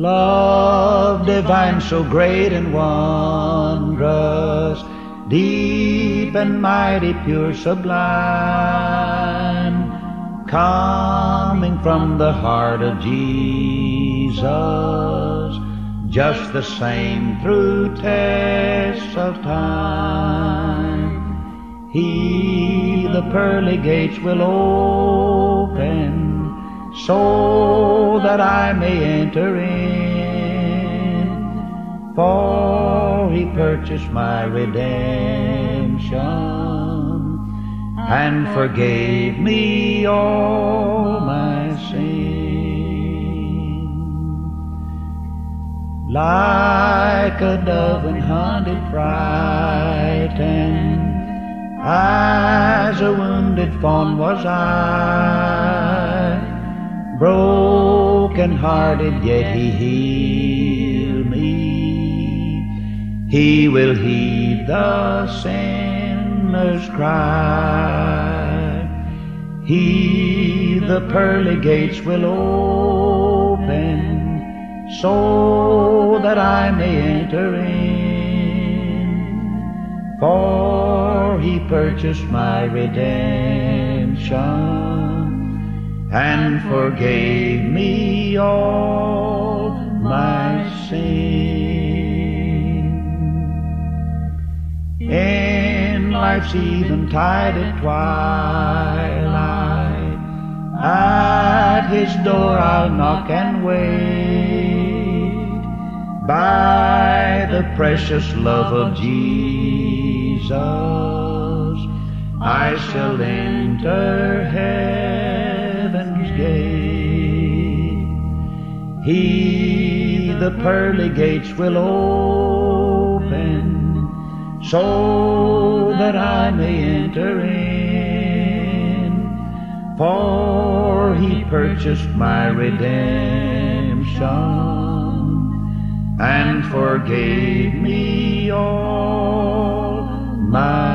Love divine, so great and wondrous, deep and mighty, pure, sublime, coming from the heart of Jesus, just the same through tests of time. He the pearly gates will open, so that I may enter in. For he purchased my redemption and forgave me all my sin. Like a dove when hunted, frightened, as a wounded fawn was I broken hearted, yet he healed me. He will heed the sinner's cry. He the pearly gates will open so that I may enter in. For he purchased my redemption and forgave me all my sin. In life's eventide at twilight, at his door I'll knock and wait. By the precious love of Jesus, I shall enter heaven's He the pearly gates will open, so that I may enter in. For he purchased my redemption and forgave me all my